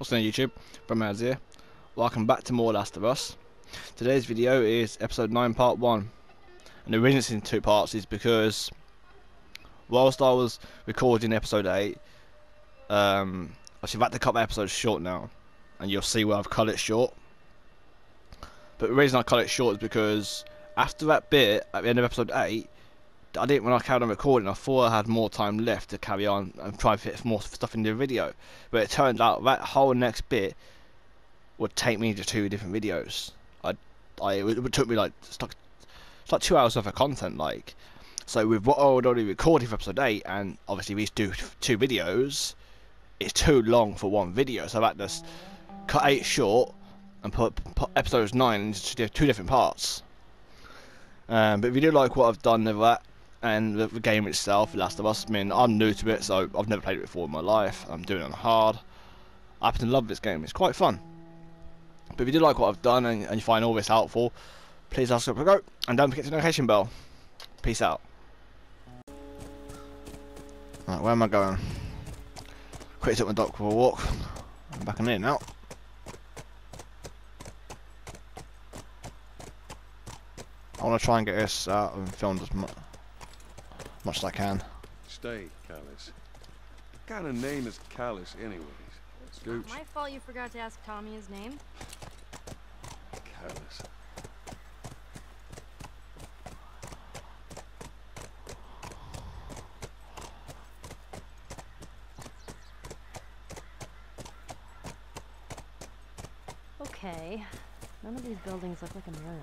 What's on YouTube? BrummyAdz here. Welcome back to more Last of Us. Today's video is episode 9 part 1. And the reason it's in two parts is because whilst I was recording episode 8, um, I've had to cut the episode short now. And you'll see where I've cut it short. But the reason I cut it short is because after that bit at the end of episode 8, I didn't when I carried on recording. I thought I had more time left to carry on and try and fit more stuff in the video, but it turned out that whole next bit would take me to two different videos. I, I it took me like it's like it's like two hours worth of content. Like, so with what I had already recorded for episode eight, and obviously these two two videos, it's too long for one video. So I had to cut eight short and put, put episodes nine into two different parts. Um, but if you do like what I've done with that, and the, the, game itself, Last of Us. I mean, I'm new to it, so I've never played it before in my life. I'm doing it on hard. I happen to love this game. It's quite fun. But if you do like what I've done and, and you find all this helpful, please ask for a go. And don't forget the notification bell. Peace out. Right, where am I going? Quickly took my dog for a walk. I'm back in here now. I want to try and get this out and filmed as much much as I can. Stay, Callus. What kind of name is Callus, anyways? Scooch. My fault you forgot to ask Tommy his name. Callus. Okay. None of these buildings look like a mirror.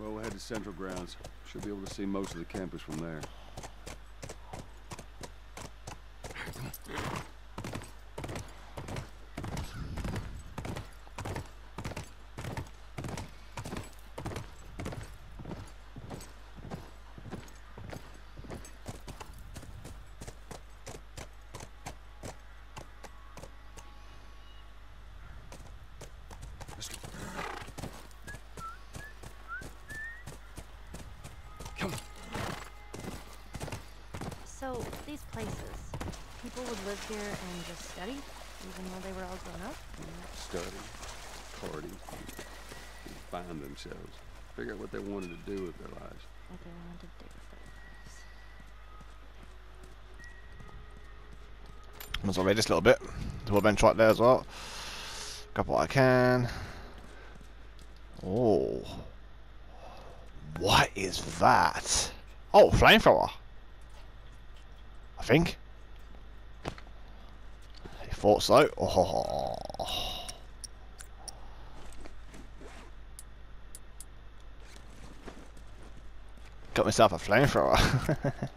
Well, we'll head to Central Grounds. Should be able to see most of the campus from there. So, these places, people would live here and just study, even though they were all grown up? Study, party, find themselves, figure out what they wanted to do with their lives. What they wanted to do with their lives. Might as well read this a little bit. Do a bench right there as well. Grab what I can. Oh. What is that? Oh, flamethrower I think. I thought so. Oh. Got myself a flamethrower.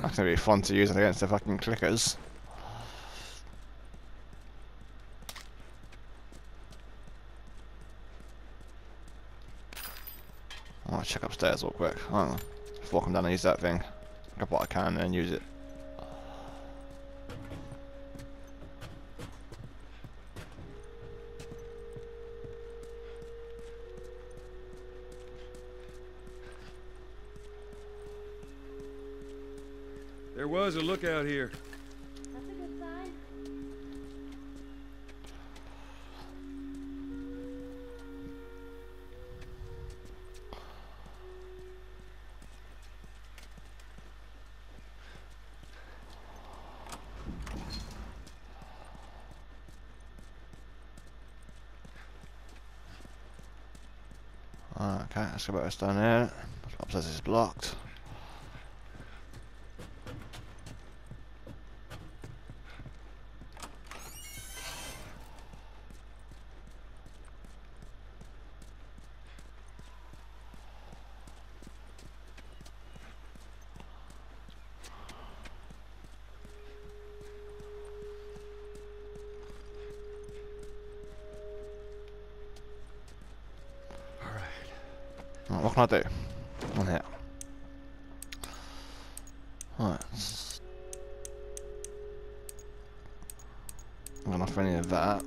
That's gonna be fun to use it against the fucking clickers. I'll check upstairs real quick. I before I come down and use that thing. Grab what I can and use it. There was a lookout here. Okay, let's go back to down here. Upstairs is blocked. what can I do? On here. Right. I've got enough for any of that.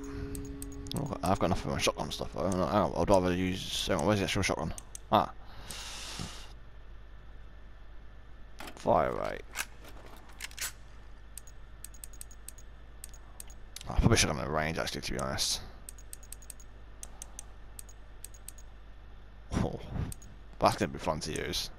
I've got enough for my shotgun stuff. I don't know. I'd rather use. Where's the actual shotgun? Ah. Fire rate. I probably should have in range actually, to be honest. Oh, that's gonna be fun to use.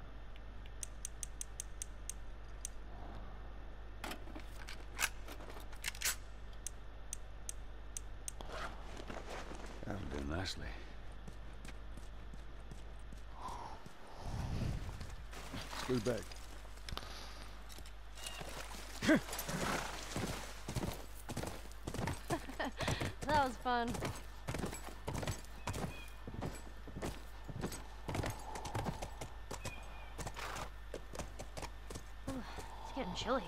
That'll do nicely. Screw back. That was fun. Ooh, it's getting chilly.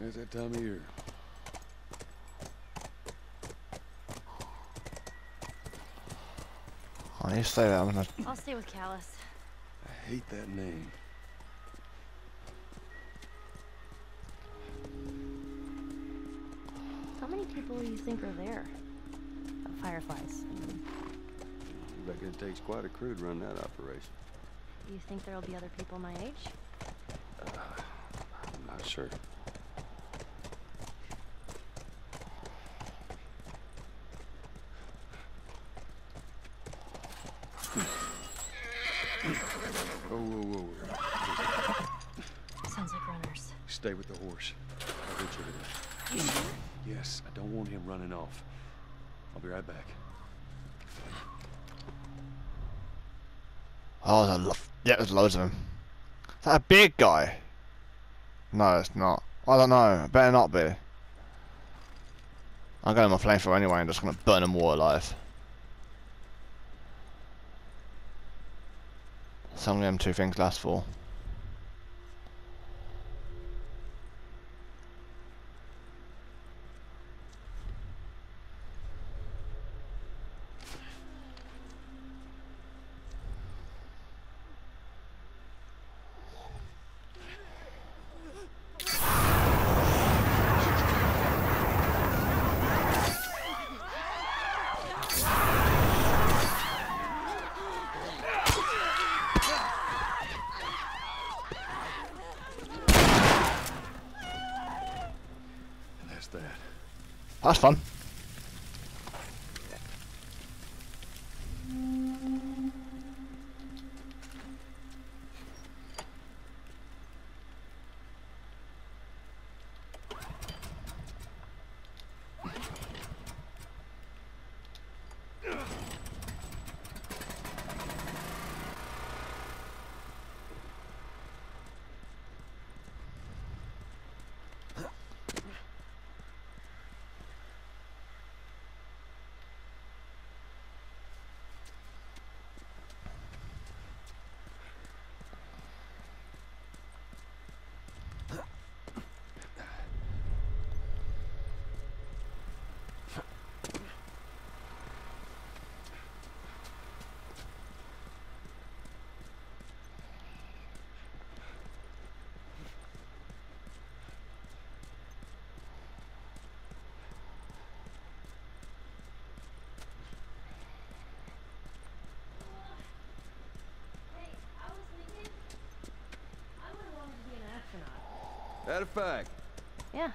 It's that time of year. I need to stay there. I'm gonna I'll stay with Callus. I hate that name. Do you think are there? Uh, fireflies. I mean, reckon it takes quite a crew to run that operation. Do you think there'll be other people my age? I'm not sure. Whoa, whoa, whoa, whoa. Sounds like runners. Stay with the horse. I'll get you to that. You sure? Yes, I don't want him running off. I'll be right back. Oh, there's a lo- yeah, there's loads of them. Is that a big guy? No, it's not. I don't know. It better not be. I'm going my flamethrower anyway. I'm just gonna burn them all alive. Some of them two things last for. That a fact. Yeah.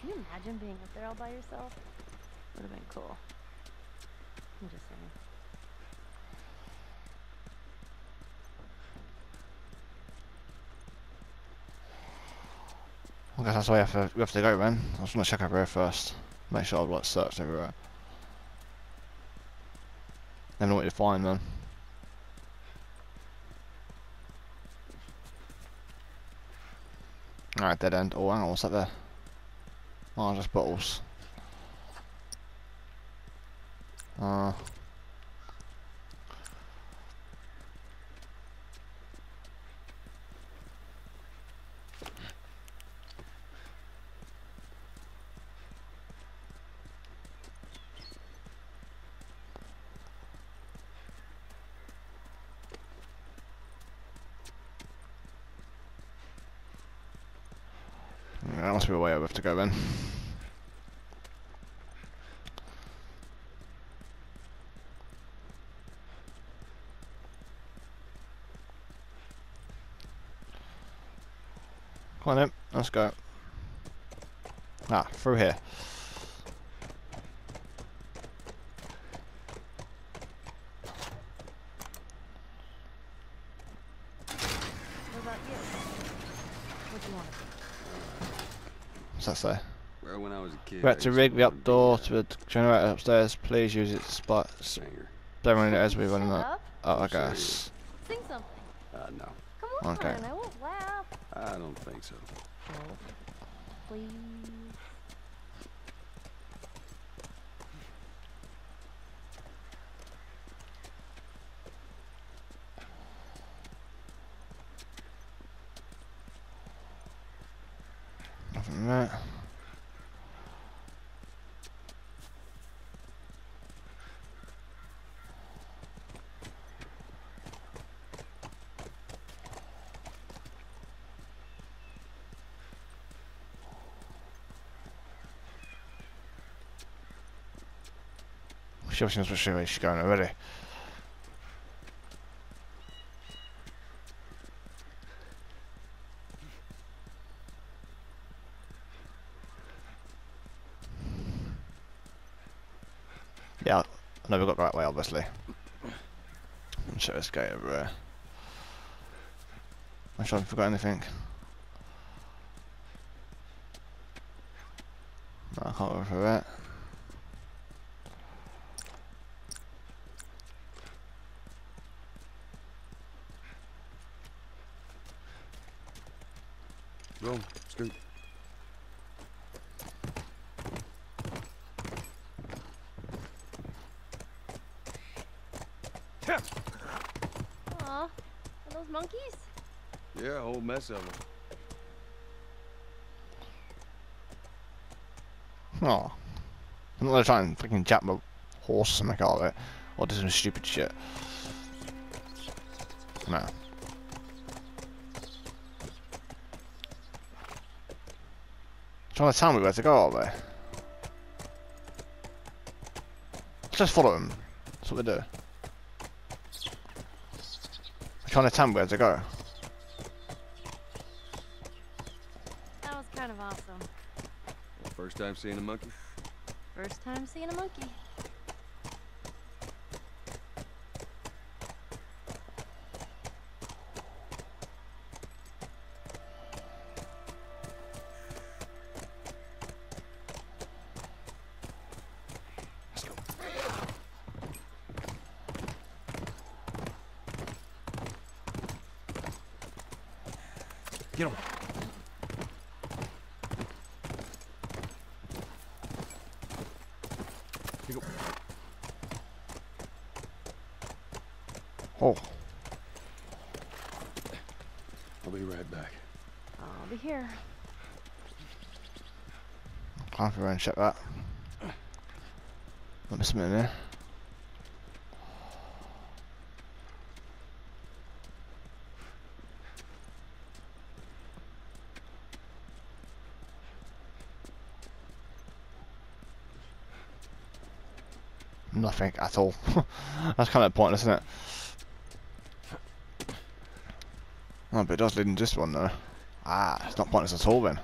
Can you imagine being up there all by yourself? Would have been cool. I'm just saying. I guess that's the way we have to, we have to go, man. I just want to check over here first. Make sure I've like searched everywhere. Never know what you find, man. Alright, dead end. Oh, hang on, what's that there? Oh, just bottles. Uh. Must be a way I have to go then. Come on then, let's go. Ah, through here. What about you? What do you want to be? What's that say? Well, when I was a kid. We I had to rig the wanna up be door to the generator upstairs. Please use it to spot Singer. blaring it as we run Shut that. up. Oh, I Sure guess. Sing something. Uh, no, Come on, Okay. I won't laugh. I don't think so. Please. Nothing there. She obviously knows way she's going already. Yeah, I know we got the right way, obviously. And show this guy over there. I'm sure I forgot anything. No, I can't for that. Go, scoot. Aw, are those monkeys? Yeah, a whole mess of them. Oh. I'm not gonna try and freaking jump my horse or something out of it. Or do some stupid shit. No. Trying to tell me where to go, are they? Just follow them. That's what they do. They're trying to tell me where to go. That was kind of awesome. First time seeing a monkey? First time seeing a monkey. Let's go. Get him. Here you go. Oh, I'll be right back. I'll be here. can't go and check that. Me submit in there. Nothing at all. That's kind of pointless, isn't it? Oh, but it does lead into this one though. Ah, it's not pointless at all then.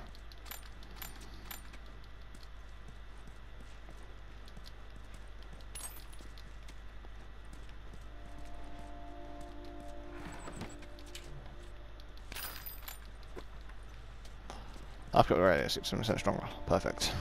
I've got the radio 6% stronger. Perfect.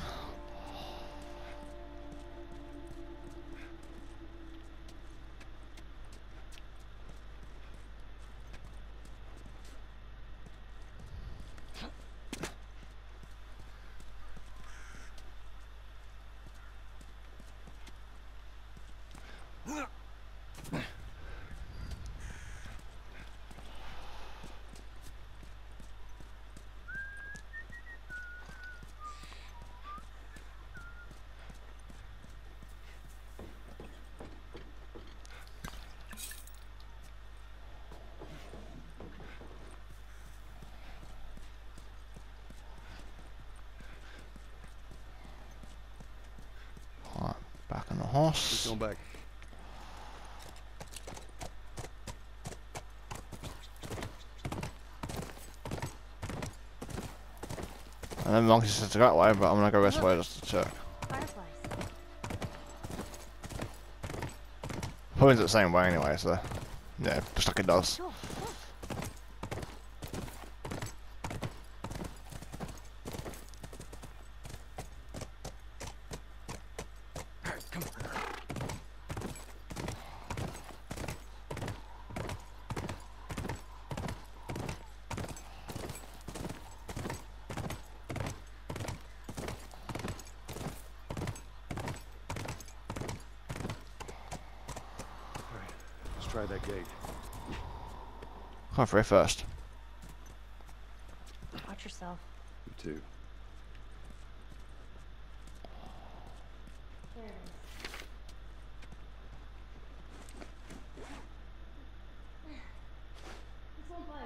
Alright, back on the Let's horse. go back. And then monkey says to go that way, but I'm gonna go this way just to check. Fireflies. Points the same way anyway, so yeah, just like it does. Cool. cool. Try that gate. Come for it first. Watch yourself. You too. There it is. This won't budge.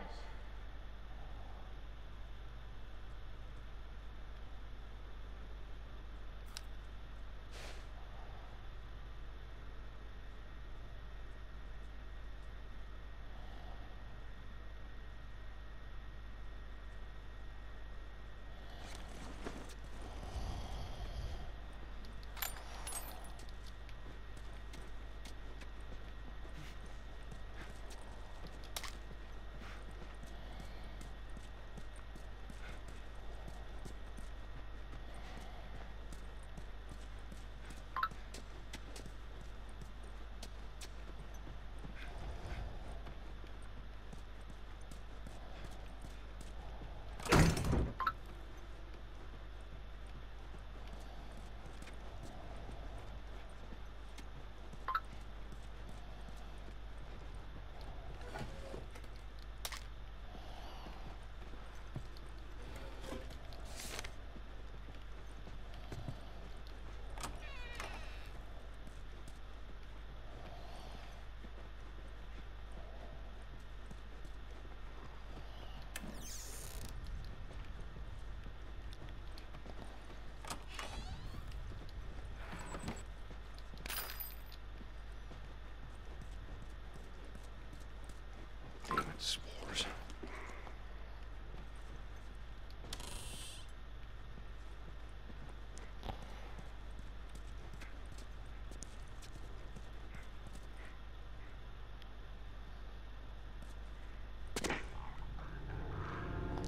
Damn it, spores.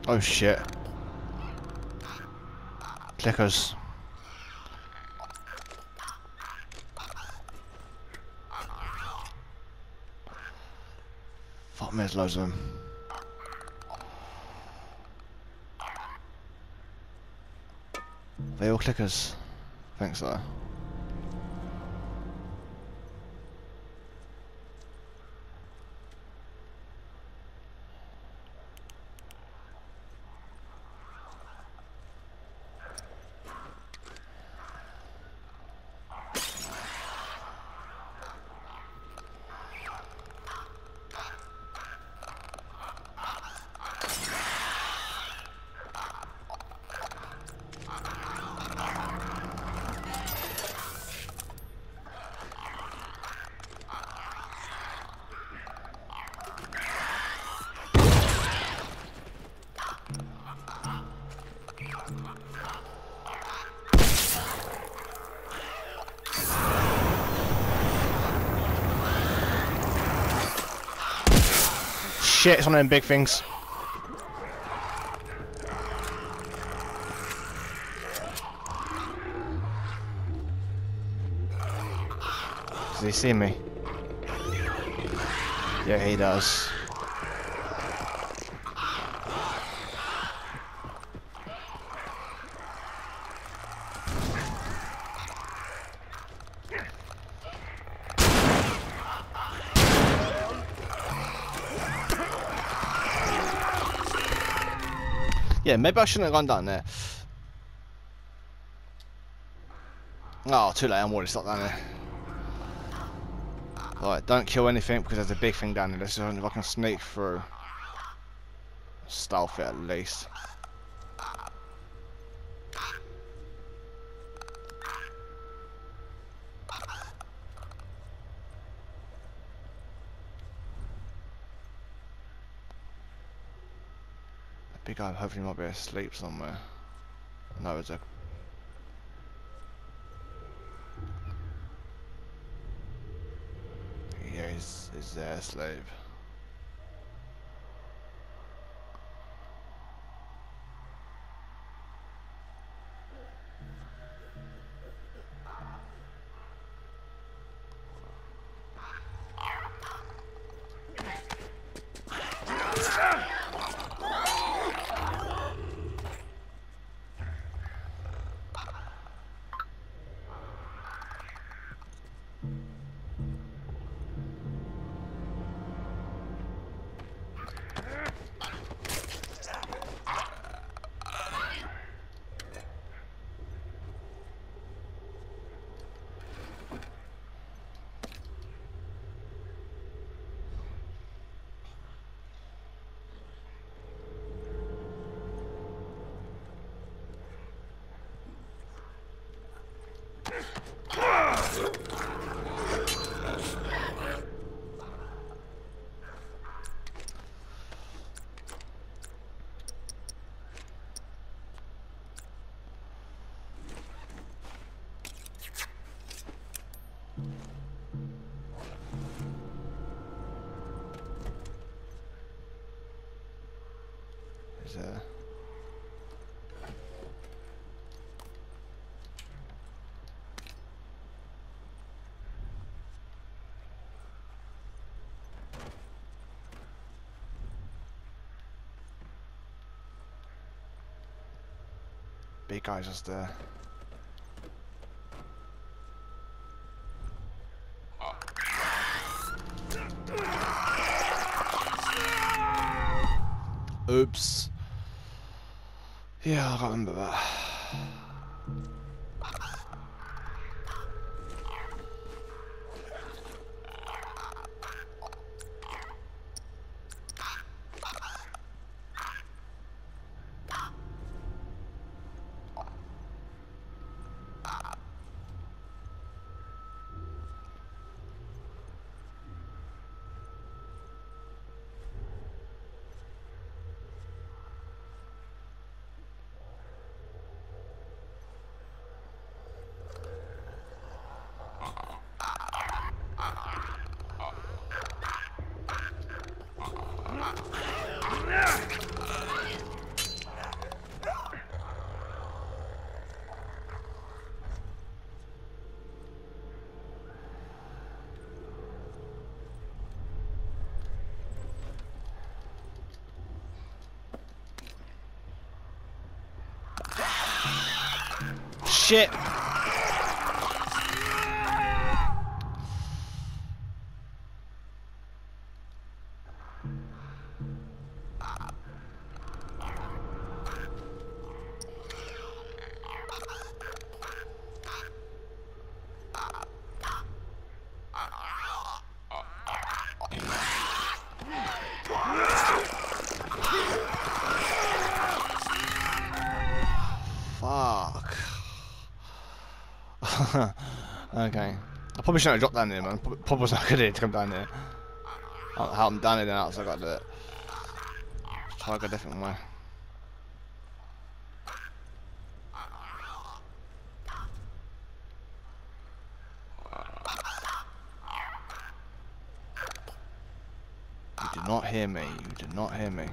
Oh shit. Clickers. There's loads of them. They all clickers. Thanks, think Shit, it's one of them big things. Does he see me? Yeah, he does. Yeah, maybe I shouldn't have gone down there. Oh, too late, I'm already stuck down there. Alright, don't kill anything because there's a big thing down there. Let's see if I can sneak through. Stealth it at least. Guy hopefully might be asleep somewhere. No, it's a Yeah, he's, he's there, slave. Is there? Big guy's just there. Oops. Yeah, I remember that. Shit! Fuck. okay. I probably shouldn't have dropped down there, man. Probably was not good idea to come down there. Help him down there now, so I gotta do it. Try a different way. You did not hear me. You did not hear me.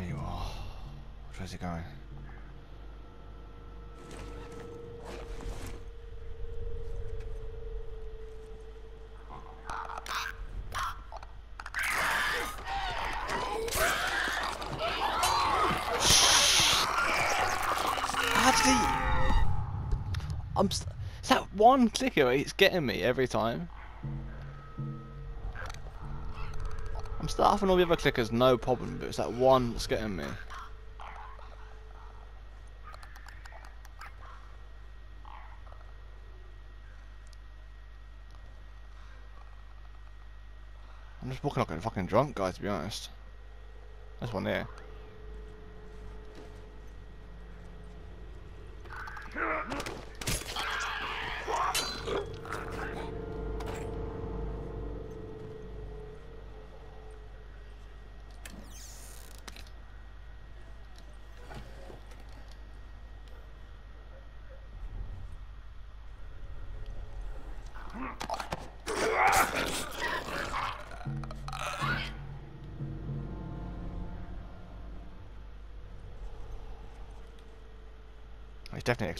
There you are. Where's it going? How did he? I'm. St is that one clicker? It's getting me every time. I'm starting all the other clickers, no problem, but it's that one that's getting me. I'm just walking like a fucking drunk guy, to be honest. There's one there.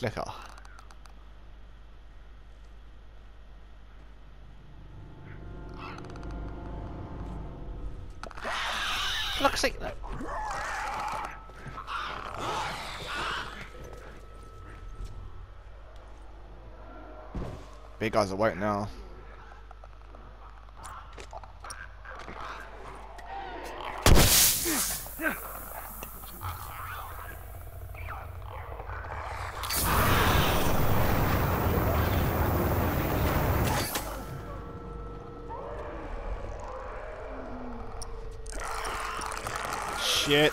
lecker. For. Big guys are white now. Shit.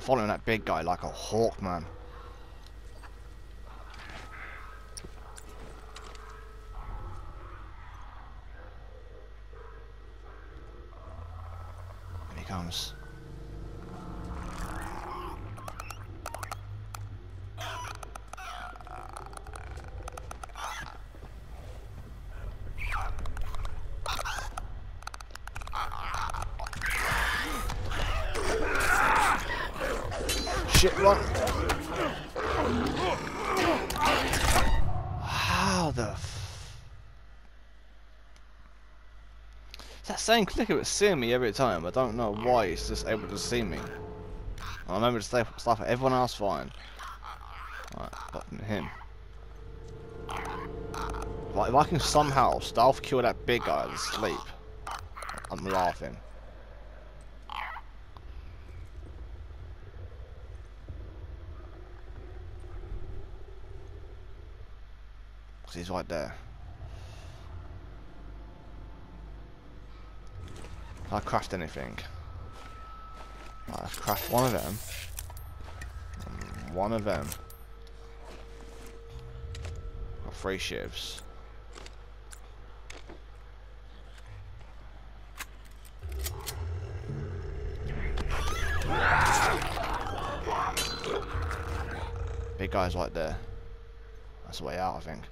Following that big guy like a hawk, man. Here he comes. Shit, run! How the f- It's that same clicker that's seeing me every time. I don't know why it's just able to see me. I remember to stay stuff everyone else fine. Right, him. Like, if I can somehow stealth kill that big guy asleep, I'm laughing. He's right there. Can I craft anything? Let's craft one of them. Mm, one of them. Got three shivs. Big guy's right there. That's the way out, I think.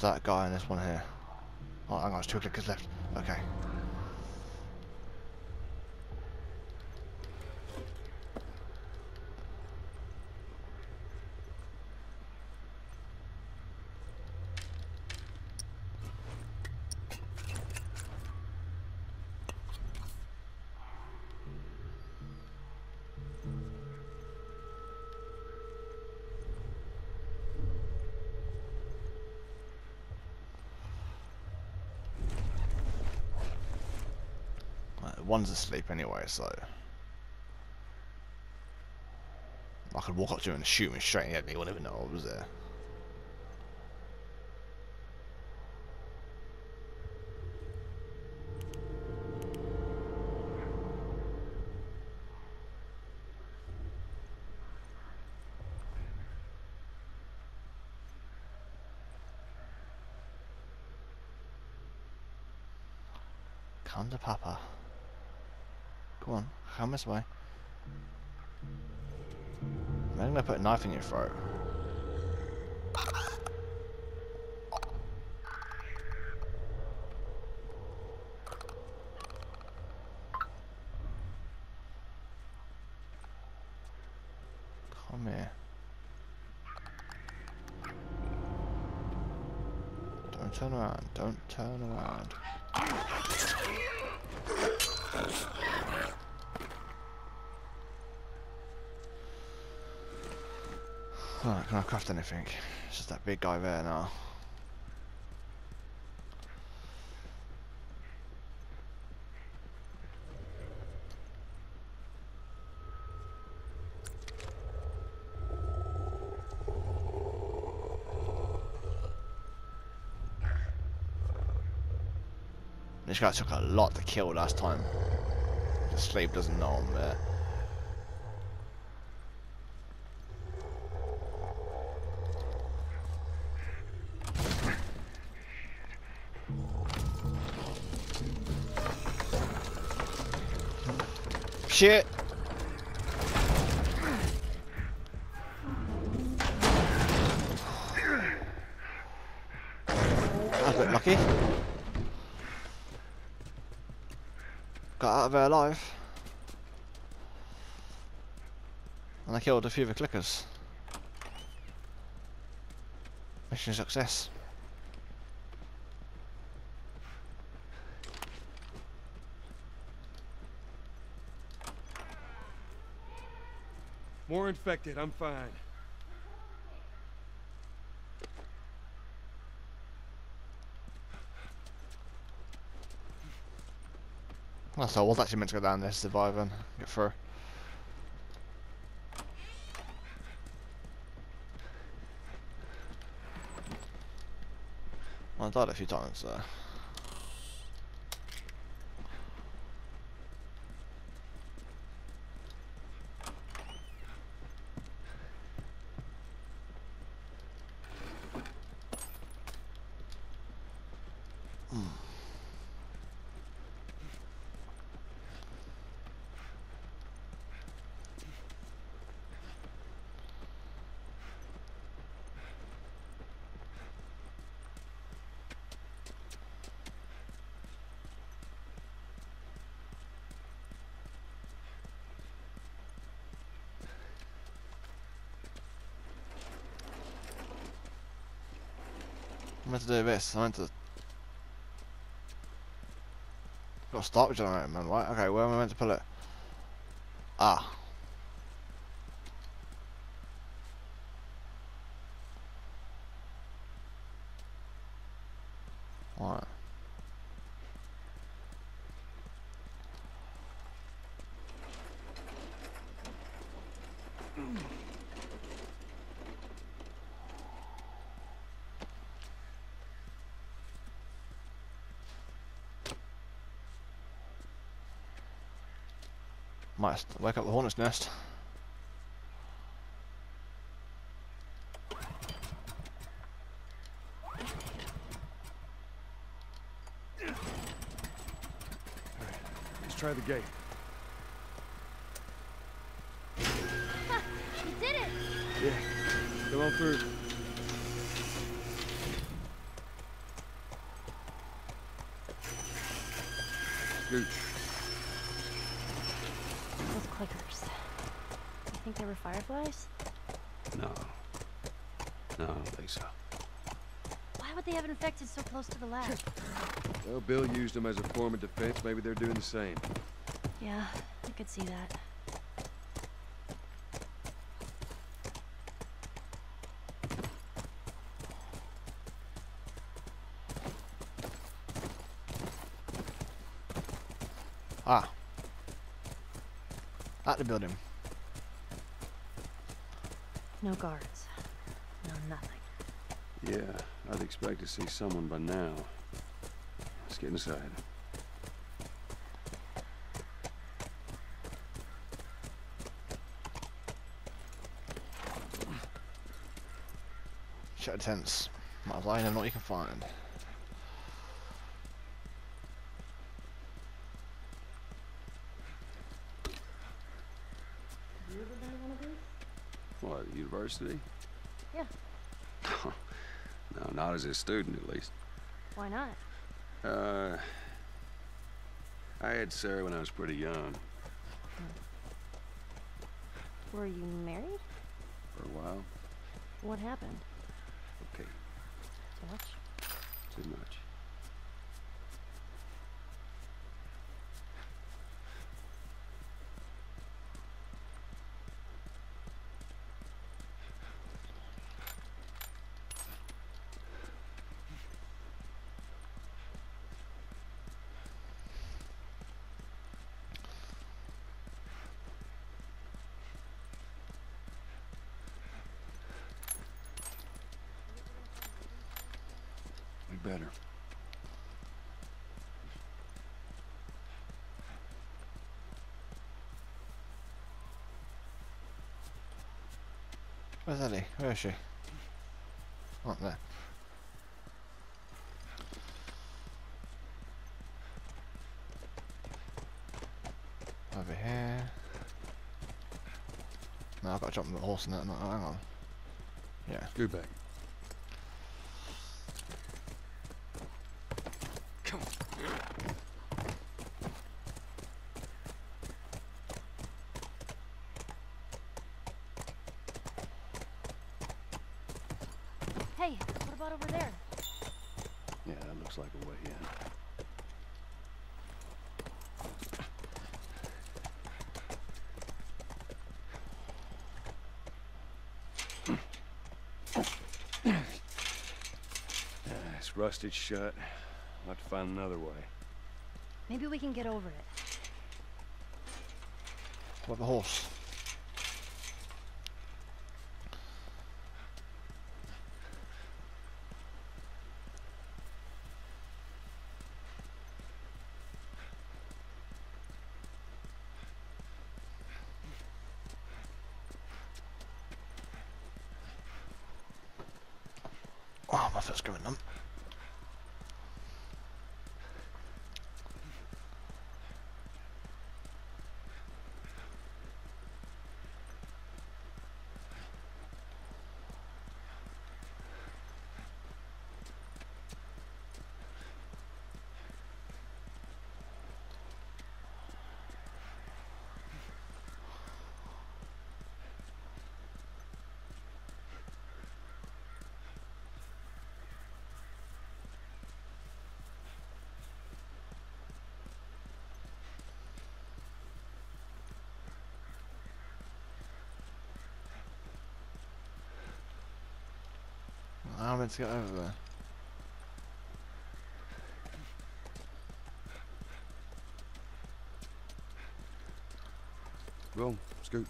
That guy and this one here. Oh, hang on, there's two clickers left. Okay. Right, one's asleep anyway, so. I could walk up to him and shoot him straight in the head and he wouldn't even know I was there. Come to Papa. Go on, come this way. I'm gonna put a knife in your throat. Come here. Don't turn around. Don't turn around. Can I craft anything? It's just that big guy there now. This guy took a lot to kill last time. The slave doesn't know I'm there. Shit! That was a bit lucky. Got out of there alive. And I killed a few of the clickers. Mission success. More infected, I'm fine. Well, so I was actually meant to go down there to survive and get through. Well, I died a few times, so. Do this. I meant to. Got to start generator, man. Right? Okay, where am I meant to put it? Ah. Might wake up the hornet's nest. Let's try the gate. She did it! Yeah. Come on through. Scoot. Those clickers. You think they were fireflies? No. No, I don't think so. Why would infected so close to the lab? Well, Bill used them as a form of defense. Maybe they're doing the same. yeah, I could see that. Ah. At the building. No guards. No nothing. Yeah, I'd expect to see someone by now. Let's get inside. Shut tents. Might as well know what you can find. Have you ever been to one of these? What, university? Yeah. No, not as a student, at least. Why not? Uh, I had Sarah when I was pretty young. Were you married? For a while. What happened? better. Where's Ellie? Where is she? Not there. Over here. Now I've got to jump on the horse and that. Hang on. Yeah. Go back. Rusted shut. I'll have to find another way. Maybe we can get over it. What the horse? Oh, my foot's going numb. Meant to get over there? Well, scoot.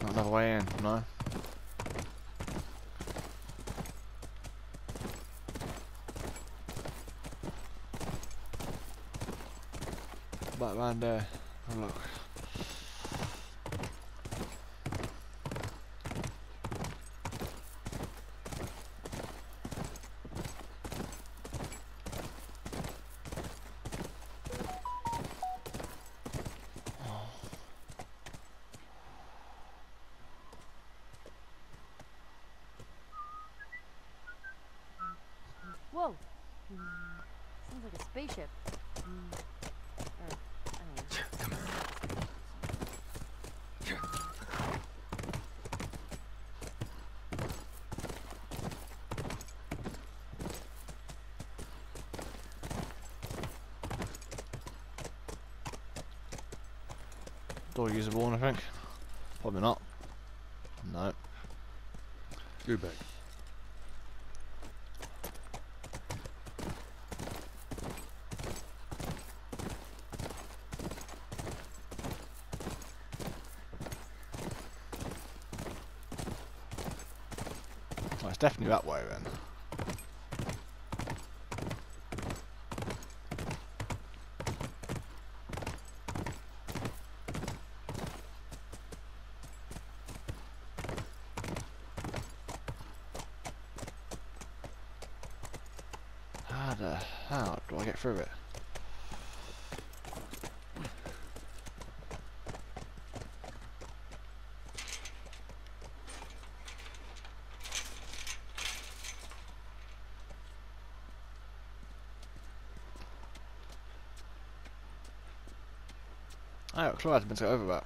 Not another way in, no. Back round there. Have a look. Whoa! Hmm, Sounds like a spaceship. Hmm, or, I don't know. Door usable, I think. Probably not. No. Go back. Well, it's definitely that way then. How the how do I get through it? Oh, Clyde's been to over that.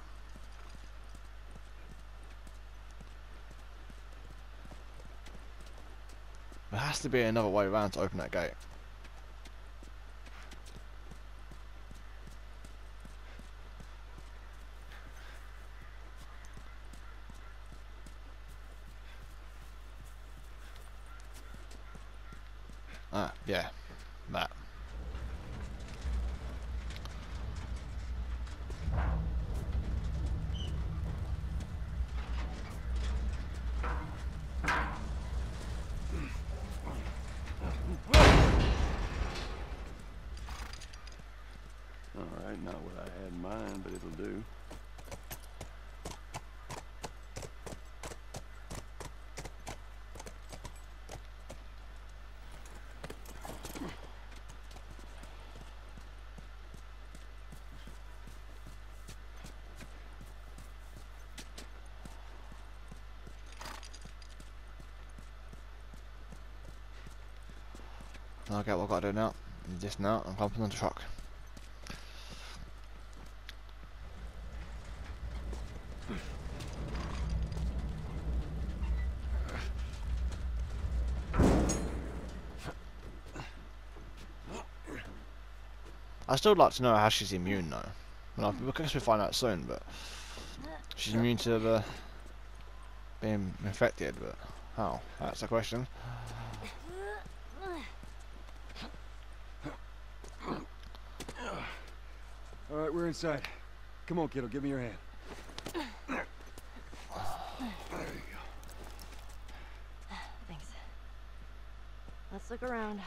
There has to be another way around to open that gate. Ah, yeah, that. All right, not what I had in mind, but it'll do. I get what I've gotta do now. Just now, I'm jumping on the truck. I still like to know how she's immune though. Well, I guess we'll find out soon, but she's immune to the being infected, but how? That's the question. All right, we're inside. Come on, kiddo, give me your hand. Thanks. Let's look around.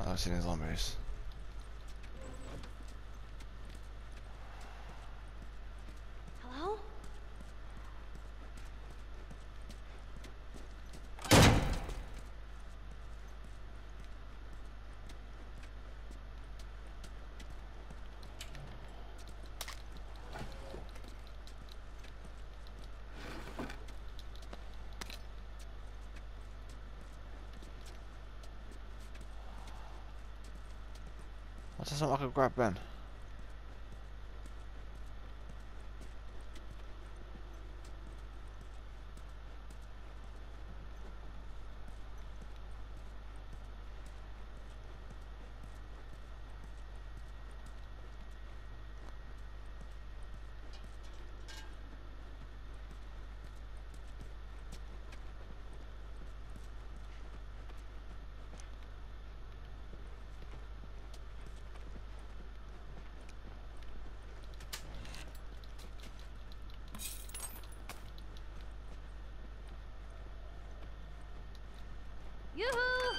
Oh, I've seen his zombies. What's something I could grab Ben? Yoo-hoo!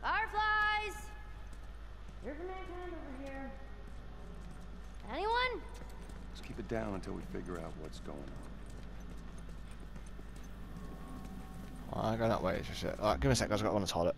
Fireflies! There's a mankind over here. Anyone? Let's keep down until we figure out what's going on. I go that way, just it. Give me a sec, guys, I've got to toilet.